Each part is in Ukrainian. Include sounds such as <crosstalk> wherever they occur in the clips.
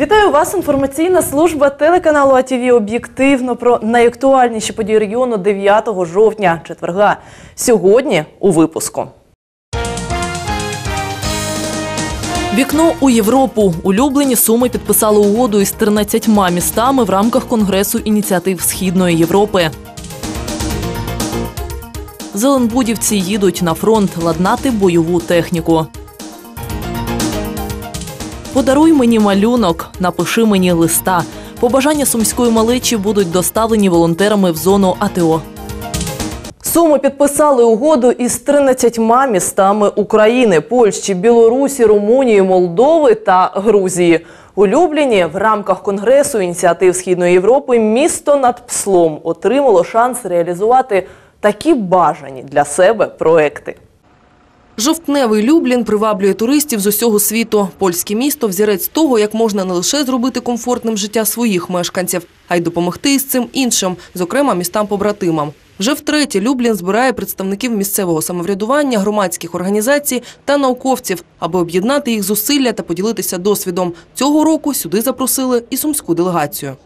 Вітаю вас. Інформаційна служба телеканалу АТВ об'єктивно про найактуальніші події регіону 9 жовтня, четверга. Сьогодні у випуску. Вікно у Європу. Улюблені суми підписали угоду із 13 містами в рамках Конгресу ініціатив Східної Європи. Зеленбудівці їдуть на фронт ладнати бойову техніку. Подаруй мені малюнок, напиши мені листа. Побажання сумської малечі будуть доставлені волонтерами в зону АТО. Суми підписали угоду із 13 містами України, Польщі, Білорусі, Румунії, Молдови та Грузії. Улюблені в рамках Конгресу ініціатив Східної Європи місто над Пслом отримало шанс реалізувати такі бажані для себе проекти. Жовтневий Люблін приваблює туристів з усього світу. Польське місто – взірець того, як можна не лише зробити комфортним життя своїх мешканців, а й допомогти із цим іншим, зокрема містам-побратимам. Вже втретє Люблін збирає представників місцевого самоврядування, громадських організацій та науковців, аби об'єднати їх зусилля та поділитися досвідом. Цього року сюди запросили і сумську делегацію.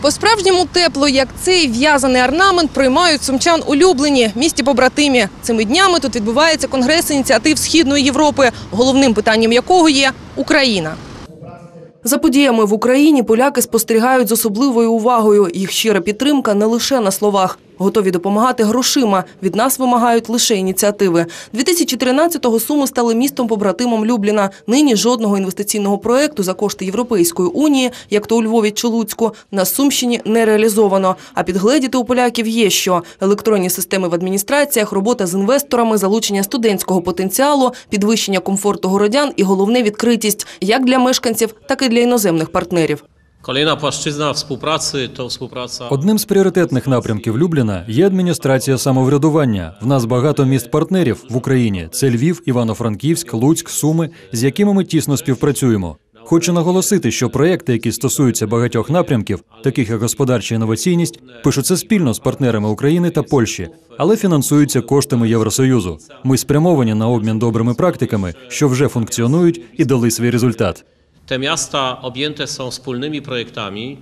По-справжньому тепло, як цей в'язаний орнамент, приймають сумчан улюблені місті побратимі. Цими днями тут відбувається конгрес ініціатив Східної Європи, головним питанням якого є Україна. За подіями в Україні поляки спостерігають з особливою увагою. Їх щира підтримка не лише на словах. Готові допомагати грошима. Від нас вимагають лише ініціативи. 2013-го Суми стали містом-побратимом Любліна. Нині жодного інвестиційного проєкту за кошти Європейської унії, як то у Львові чи Луцьку, на Сумщині не реалізовано. А підгледіти у поляків є що. Електронні системи в адміністраціях, робота з інвесторами, залучення студентського потенціалу, підвищення комфорту городян і головне відкритість як для мешканців, так і для іноземних партнерів. Kolejna płaszczyzna współpracy to współpraca. Одним з пріоритетних напрямків Любліна є адміністрація самоврядування. В нас багато міст-партнерів в Україні. Це Львів, Івано-Франківськ, Луцьк, Суми, з якими ми тісно співпрацюємо. Хочу наголосити, що проекти, які стосуються багатьох напрямків, таких як господарча інноваційність, пишуться спільно з партнерами України та Польщі, але фінансуються коштами Євросоюзу. Ми спрямовані на обмін добрими практиками, що вже функціонують і дали свій результат. Te miasta objęte są wspólnymi projektami,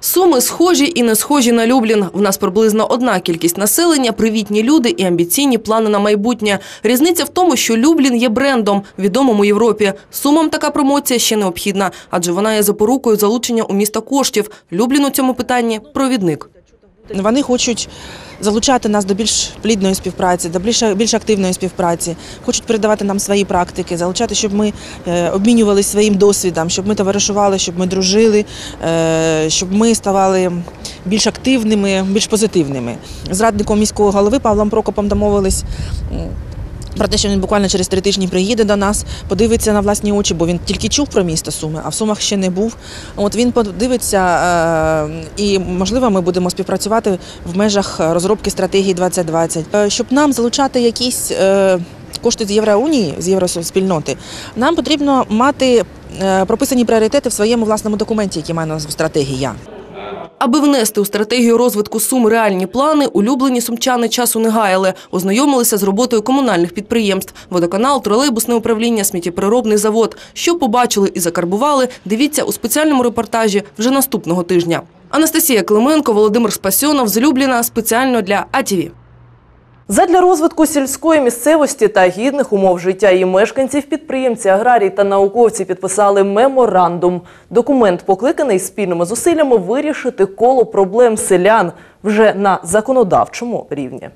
Суми схожі і не схожі на Люблін. В нас приблизно одна кількість населення, привітні люди і амбіційні плани на майбутнє. Різниця в тому, що Люблін є брендом, відомим у Європі. Сумам така промоція ще необхідна, адже вона є запорукою залучення у міста коштів. Люблін у цьому питанні – провідник. Вони хочуть залучати нас до більш плідної співпраці, до більш, більш активної співпраці, хочуть передавати нам свої практики, залучати, щоб ми е, обмінювалися своїм досвідом, щоб ми товаришували, щоб ми дружили, е, щоб ми ставали більш активними, більш позитивними. З радником міського голови Павлом Прокопом домовились. Про те, що він буквально через три тижні приїде до нас, подивиться на власні очі, бо він тільки чув про місто Суми, а в Сумах ще не був. От він подивиться, е, і можливо, ми будемо співпрацювати в межах розробки стратегії 2020. Е, Щоб нам залучати якісь е, кошти з Євроунії, з євроспільноти, нам потрібно мати прописані пріоритети в своєму власному документі, який має назву стратегія. Аби внести у стратегію розвитку Сум реальні плани, улюблені сумчани часу не гаяли. Ознайомилися з роботою комунальних підприємств – водоканал, тролейбусне управління, сміттєприробний завод. Що побачили і закарбували, дивіться у спеціальному репортажі вже наступного тижня. Анастасія Клименко, Володимир Спасьонов з Любліна спеціально для АТВ. Задля розвитку сільської місцевості та гідних умов життя її мешканців підприємці, аграрії та науковці підписали меморандум. Документ покликаний спільними зусиллями вирішити коло проблем селян вже на законодавчому рівні.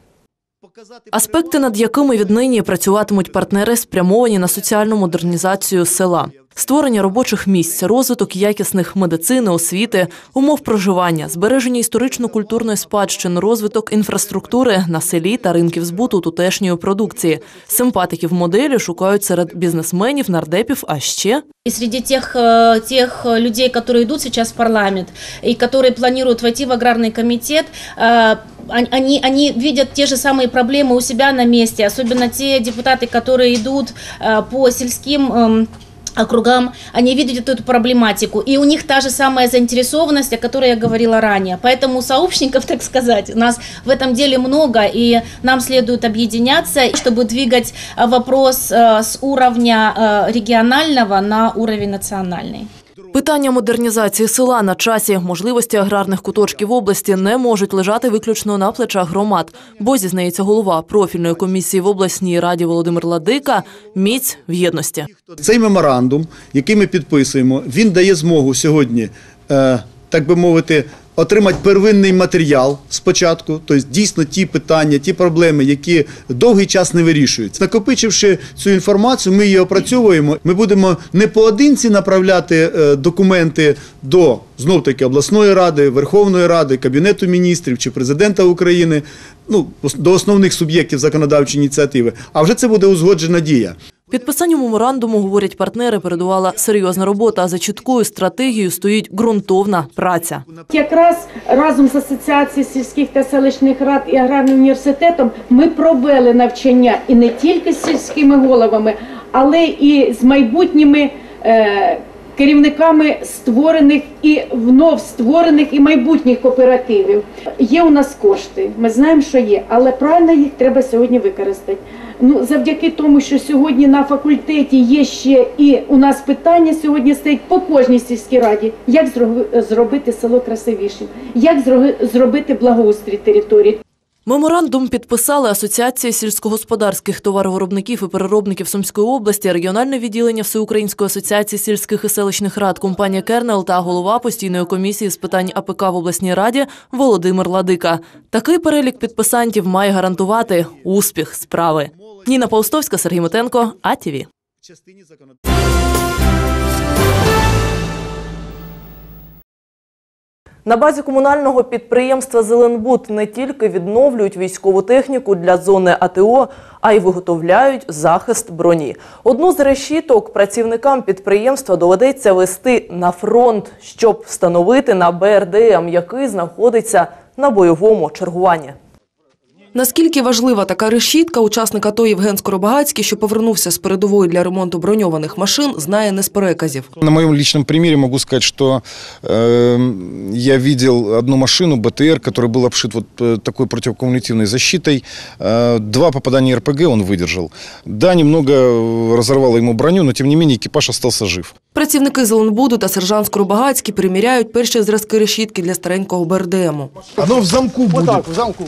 Аспекти, над якими віднині працюватимуть партнери, спрямовані на соціальну модернізацію села Створення робочих місць, розвиток якісних медицини, освіти, умов проживання, збереження історично-культурної спадщини, розвиток інфраструктури на селі та ринків збуту тутешньої продукції. Симпатиків моделі шукають серед бізнесменів, нардепів, а ще И среди тех, э, тех э, людей, которые идут сейчас в парламент и которые планируют войти в аграрный комитет, э, он- они, они видят те же самые проблемы у себя на месте, особенно те депутаты, которые идут э, по сельским эм, округам, они видят эту проблематику, и у них та же самая заинтересованность, о которой я говорила ранее. Поэтому сообщников, <laughs> так сказать, у нас в этом деле много, и нам следует объединяться, чтобы двигать а, вопрос а, с уровня а, регионального на уровень национальный. Питання модернізації села на часі, можливості аграрних куточків області не можуть лежати виключно на плечах громад, бо зізнається голова профільної комісії в обласній раді Володимир Ладика. Міць в єдності. Цей меморандум, який ми підписуємо, він дає змогу сьогодні, е, так би мовити, отримати первинний матеріал спочатку, тобто дійсно ті питання, ті проблеми, які довгий час не вирішуються. Накопичивши цю інформацію, ми її опрацьовуємо. Ми будемо не поодинці направляти е, документи до знов таки обласної ради, Верховної Ради, Кабінету міністрів чи президента України. Ну, до основних суб'єктів законодавчої ініціативи, а вже це буде узгоджена дія. Підписанню меморандуму, говорять партнери, передувала серйозна робота, за чіткою стратегією стоїть ґрунтовна праця. Якраз разом з асоціацією сільських та селищних рад і аграрним університетом ми провели навчання і не тільки з сільськими головами, але і з майбутніми е, керівниками створених і внов створених і майбутніх кооперативів. Є у нас кошти, ми знаємо, що є, але правильно їх треба сьогодні використати. Ну, завдяки тому, що сьогодні на факультеті є ще і у нас питання сьогодні стоїть по кожній сільській раді, як зробити село красивішим, як зро- зробити благоустрій території. Меморандум підписали Асоціація сільськогосподарських товаровиробників і переробників Сумської області, регіональне відділення Всеукраїнської асоціації сільських і селищних рад, компанія Кернел та голова постійної комісії з питань АПК в обласній раді Володимир Ладика. Такий перелік підписантів має гарантувати успіх справи. Ніна Паустовська, Сергій Митенко, АТВ. На базі комунального підприємства Зеленбуд не тільки відновлюють військову техніку для зони АТО, а й виготовляють захист броні. Одну з решіток працівникам підприємства доведеться вести на фронт, щоб встановити на БРДМ, який знаходиться на бойовому чергуванні. Наскільки важлива така решітка, учасник АТО Євген Скоробагацький, що повернувся з передової для ремонту броньованих машин, знає не з переказів. На моем личном примере могу сказать, что э, я видел одну машину БТР, который был обшит вот э, такой противокумулятивной защитой. Э, два попадания РПГ он выдержал. Да, немного э, разорвало ему броню, но тем не менее экипаж остался жив. Працівники Зеленбуду та сержант Скоробагацький приміряють перші зразки решітки для старенького БРДМу. Оно в замку буде. Вот так, в замку.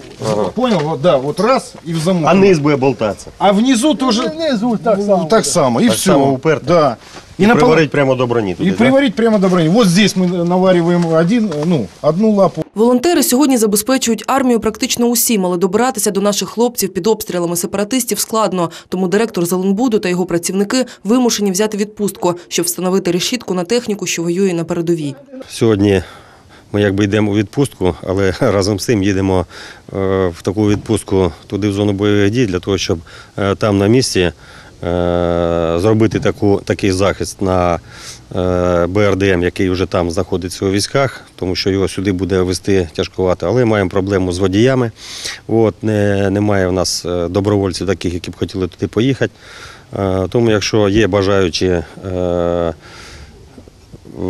Понял? Вот, да, вот раз и в замок. А низ буде болтатися. А внизу тоже внизу так само. Так само. И Так все. само уперто. Да. І на пол- приварить прямо до броні. Туди, И да? приварить прямо до брони. Вот здесь мы навариваем один, ну, одну лапу. Волонтери сьогодні забезпечують армію практично усім, але добиратися до наших хлопців під обстрілами сепаратистів складно. Тому директор Зеленбуду та його працівники вимушені взяти відпустку, щоб встановити решітку на техніку, що воює на передовій. Сьогодні ми якби йдемо у відпустку, але <laughs> разом з цим їдемо е, в таку відпустку туди в зону бойових дій для того, щоб е, там на місці зробити таку, такий захист на е, БРДМ, який вже там знаходиться у військах, тому що його сюди буде вести тяжкувато. Але маємо проблему з водіями. От, не, немає в нас е, добровольців таких, які б хотіли туди поїхати. Е, Тому, якщо є бажаючі е,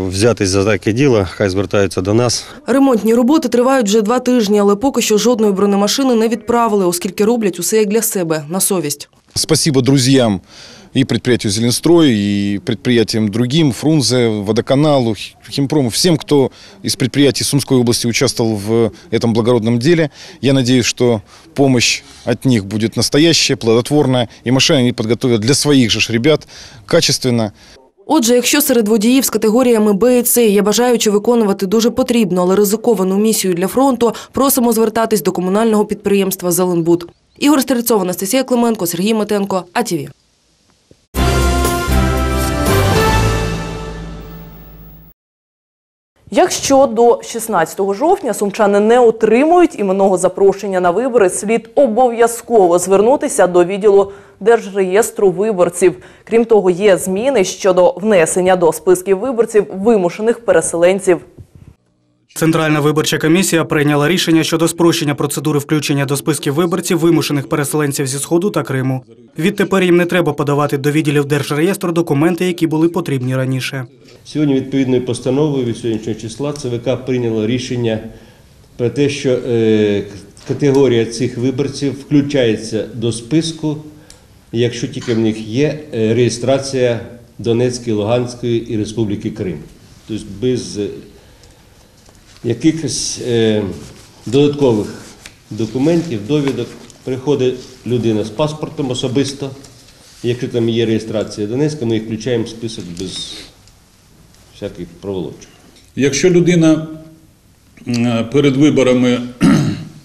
взятись за таке діло, хай звертаються до нас. Ремонтні роботи тривають вже два тижні, але поки що жодної бронемашини не відправили, оскільки роблять усе як для себе на совість. Спасибо друзьям и предприятию «Зеленстрой», и предприятиям другим, Фрунзе, Водоканалу, Химпрому, всем, кто из предприятий Сумской области участвовал в этом благородном деле. Я надеюсь, что помощь от них будет настоящая, плодотворная, и машины они подготовят для своих же ребят качественно. Отже, якщо серед водіїв з категоріями Б і С є бажаючи виконувати дуже потрібну, але ризиковану місію для фронту, просимо звертатись до комунального підприємства «Зеленбуд». Ігор Стрельцов, Анастасія Клименко, Сергій Матенко, АТВ. Якщо до 16 жовтня сумчани не отримують іменного запрошення на вибори, слід обов'язково звернутися до відділу Держреєстру виборців. Крім того, є зміни щодо внесення до списків виборців вимушених переселенців. Центральна виборча комісія прийняла рішення щодо спрощення процедури включення до списків виборців вимушених переселенців зі сходу та Криму. Відтепер їм не треба подавати до відділів Держреєстру документи, які були потрібні раніше. Сьогодні відповідною постановою від сьогоднішнього числа ЦВК прийняло рішення про те, що е, категорія цих виборців включається до списку, якщо тільки в них є е, реєстрація Донецької, Луганської і Республіки Крим. Тобто без е, якихось додаткових документів, довідок приходить людина з паспортом особисто. Якщо там є реєстрація Донецька, ми їх включаємо в список без всяких проволочок. Якщо людина перед виборами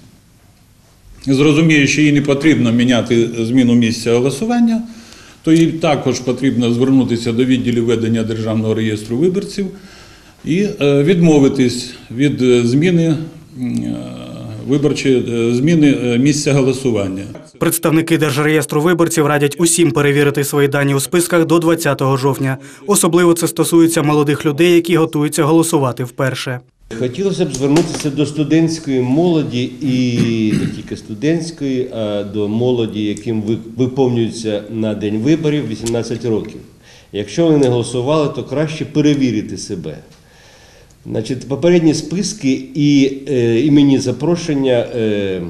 <clears throat> зрозуміє, що їй не потрібно міняти зміну місця голосування, то їй також потрібно звернутися до відділів ведення Державного реєстру виборців і е, відмовитись від е, зміни м, виборчої е, зміни е, місця голосування. Представники Держреєстру виборців радять усім перевірити свої дані у списках до 20 жовтня. Особливо це стосується молодих людей, які готуються голосувати вперше. Хотілося б звернутися до студентської молоді і не тільки студентської, а до молоді, яким виповнюється на день виборів 18 років. Якщо вони не голосували, то краще перевірити себе. Значить, попередні списки і е, іменні запрошення е,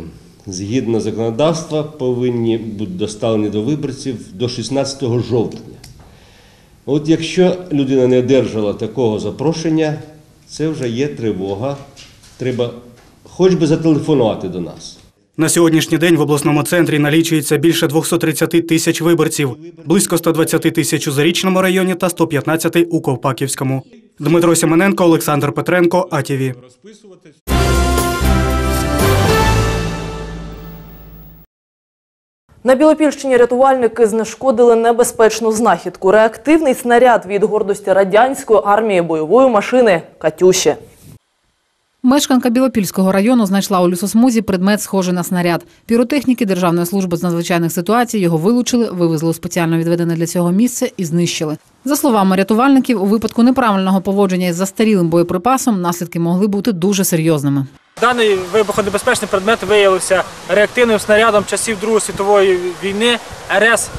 згідно законодавства повинні бути доставлені до виборців до 16 жовтня. От якщо людина не одержала такого запрошення, це вже є тривога. Треба хоч би зателефонувати до нас. На сьогоднішній день в обласному центрі налічується більше 230 тисяч виборців, близько 120 тисяч у Зарічному районі та 115 у Ковпаківському. Дмитро Сімоненко, Олександр Петренко, АТВ. На Білопільщині рятувальники знешкодили небезпечну знахідку. Реактивний снаряд від гордості радянської армії бойової машини Катюші. Мешканка Білопільського району знайшла у лісосмузі предмет, схожий на снаряд. Піротехніки Державної служби з надзвичайних ситуацій його вилучили, вивезли у спеціально відведене для цього місце і знищили. За словами рятувальників, у випадку неправильного поводження із застарілим боєприпасом наслідки могли бути дуже серйозними. Даний вибухонебезпечний предмет виявився реактивним снарядом часів Другої світової війни РС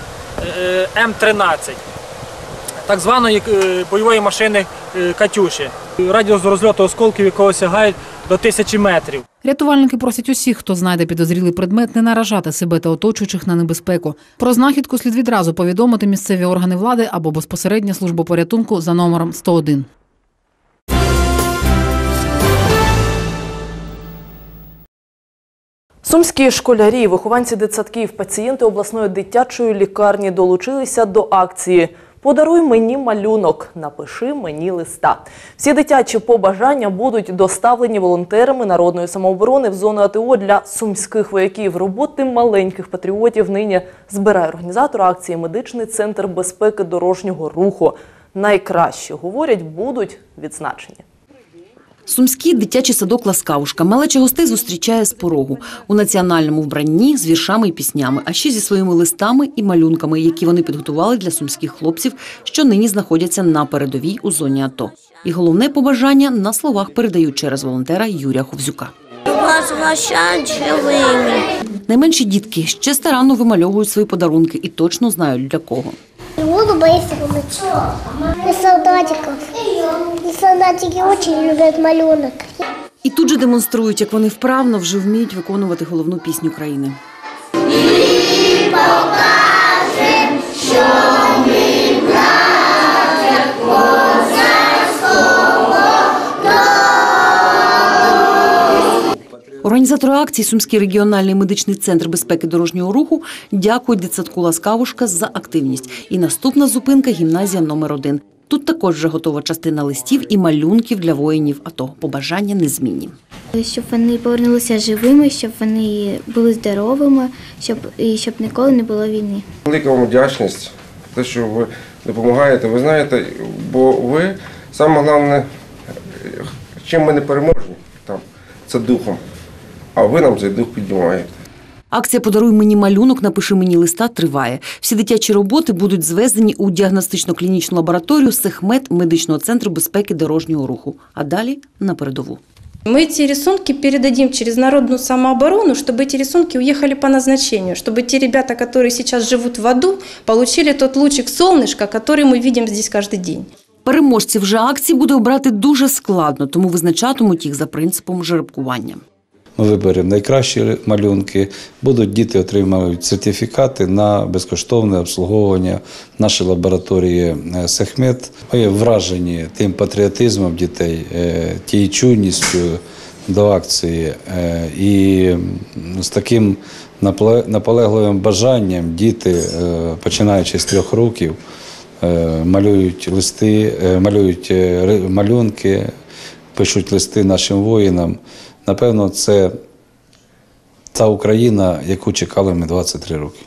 е, М-13, так званої е, бойової машини е, Катюші. Радіус розльоту осколків якого сягає до тисячі метрів. Рятувальники просять усіх, хто знайде підозрілий предмет, не наражати себе та оточуючих на небезпеку. Про знахідку слід відразу повідомити місцеві органи влади або безпосередньо службу порятунку за номером 101. Сумські школярі, вихованці дитсадків, пацієнти обласної дитячої лікарні долучилися до акції Подаруй мені малюнок, напиши мені листа. Всі дитячі побажання будуть доставлені волонтерами народної самооборони в зону АТО для сумських вояків. Роботи маленьких патріотів нині збирає організатор акції Медичний центр безпеки дорожнього руху. Найкраще говорять, будуть відзначені. Сумський дитячий садок Ласкавушка малече гостей зустрічає з порогу у національному вбранні з віршами і піснями, а ще зі своїми листами і малюнками, які вони підготували для сумських хлопців, що нині знаходяться на передовій у зоні АТО. І головне побажання на словах передають через волонтера Юрія Ховзюка. Живими. Найменші дітки ще старанно вимальовують свої подарунки і точно знають для кого. Буду бояться помочь. Для солдатиков. И солдатики очень любят малюнок. І тут же демонструють, як вони вправно вже вміють виконувати головну пісню країни. Організатори акції Сумський регіональний медичний центр безпеки дорожнього руху дякують дитсадку Ласкавушка за активність. І наступна зупинка гімназія номер 1 Тут також вже готова частина листів і малюнків для воїнів. АТО. побажання незмінні. Щоб вони повернулися живими, щоб вони були здоровими, щоб і щоб ніколи не було війни. Велика вам вдячність, те, що ви допомагаєте. Ви знаєте, бо ви саме головне, чим ми не переможні там, це духом. А ви нам цей дух піднімаєте. Акція Подаруй мені малюнок, напиши мені листа триває. Всі дитячі роботи будуть звезені у діагностично-клінічну лабораторію Сехмет медичного центру безпеки дорожнього руху. А далі на передову. Мы эти рисунки передадим через народную самооборону, чтобы эти рисунки уехали по назначению, чтобы те ребята, которые сейчас живут в аду, получили тот лучик солнышка, который мы видим здесь каждый день. Переможців же акції буде обрати дуже складно, тому визначатимуть їх за принципом жеребкування. Ми виберемо найкращі малюнки. Будуть діти отримують сертифікати на безкоштовне обслуговування нашої лабораторії е, Сехмет. Ми вражені тим патріотизмом дітей, е, тією чуйністю до акції е, і з таким наполегливим бажанням діти, починаючи з трьох років, малюють листи, малюють малюнки, пишуть листи нашим воїнам. Напевно, це та Україна, яку чекали ми 23 роки.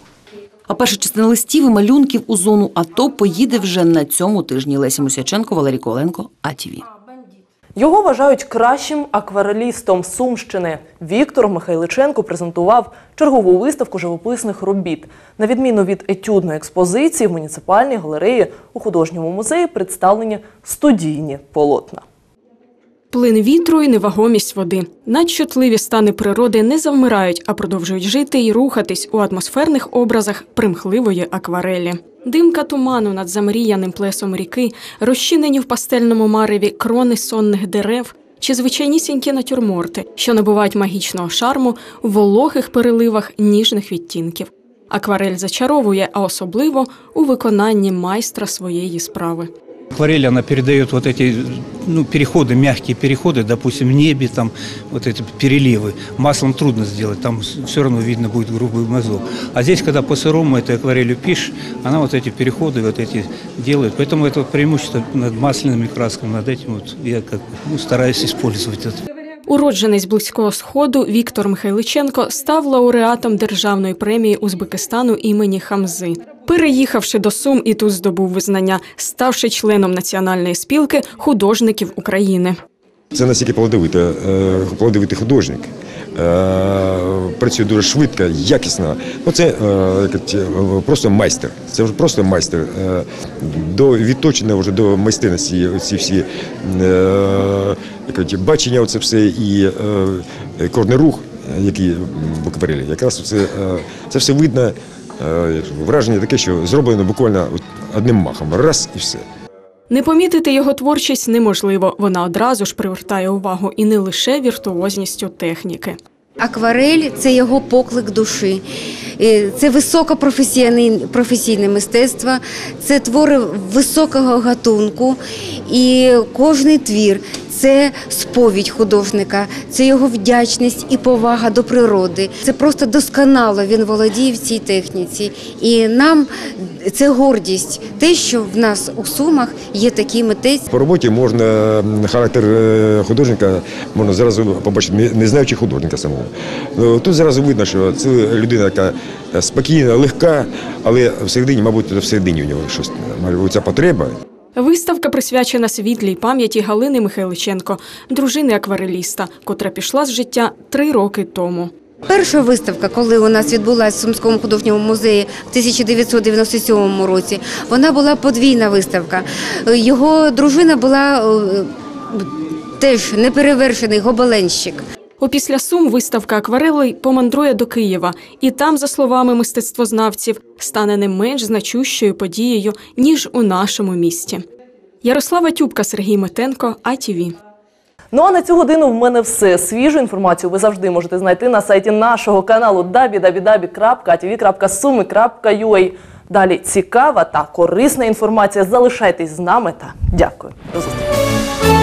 А перша частина листів і малюнків у зону АТО поїде вже на цьому тижні. Леся Мусяченко, Валерій Коленко, АТВ. Його вважають кращим акварелістом Сумщини. Віктор Михайличенко презентував чергову виставку живописних робіт. На відміну від етюдної експозиції, в муніципальній галереї у художньому музеї представлені студійні полотна. Плин вітру і невагомість води. Надчутливі стани природи не завмирають, а продовжують жити і рухатись у атмосферних образах примхливої акварелі. Димка туману над замріяним плесом ріки, розчинені в пастельному мареві крони сонних дерев чи звичайнісінькі натюрморти, що набувають магічного шарму в вологих переливах ніжних відтінків. Акварель зачаровує, а особливо у виконанні майстра своєї справи. Акварель, она передает вот эти ну, переходы, мягкие переходы, допустим, в небе, там вот эти переливы. Маслом трудно сделать, там все равно видно будет грубый мазок. А здесь, когда по сырому этой акварелью пишешь, она вот эти переходы вот эти делает. Поэтому это преимущество над масляными красками, над этим вот я как ну, стараюсь использовать это. Уродженець близького сходу Віктор Михайличенко став лауреатом державної премії Узбекистану імені Хамзи. Переїхавши до Сум і тут здобув визнання, ставши членом національної спілки художників України. Це настільки плодовитий, е, плодовитий художник. Е, Працює дуже швидко, якісно. Ну, це е, просто майстер. Це вже просто майстер. До відточення вже до майстерності ці всі як бачення, оце все і кожний рух, який в акварелі. Якраз це, це все видно. Е, Враження таке, що зроблено буквально одним махом. Раз і все. Не помітити його творчість неможливо. Вона одразу ж привертає увагу і не лише віртуозністю техніки. Акварель це його поклик душі, це високопрофесійне професійне мистецтво, це твори високого гатунку. І кожний твір це сповідь художника, це його вдячність і повага до природи. Це просто досконало він володіє в цій техніці. І нам це гордість, те, що в нас у Сумах є такий митець. По роботі можна характер е, художника можна зразу побачити, не- знаючи художника самого. Ну, Тут зразу видно, що це людина, яка е, спокійна, легка, але всередині, мабуть, всередині у нього щось мабуть, ця потреба. Виставка присвячена світлій пам'яті Галини Михайличенко, дружини аквареліста, котра пішла з життя три роки тому. Перша виставка, коли у нас відбулася в Сумському художньому музеї в 1997 році, вона була подвійна виставка. Його дружина була е, теж неперевершений гобеленщик. Опісля Сум виставка акварелей помандрує до Києва, і там, за словами мистецтвознавців, стане не менш значущою подією, ніж у нашому місті. Ярослава Тюбка, Сергій Метенко, АТВ. Ну а на цю годину в мене все. Свіжу інформацію ви завжди можете знайти на сайті нашого каналу www.atv.sumi.ua. Далі цікава та корисна інформація. Залишайтесь з нами та дякую. До зустрічі.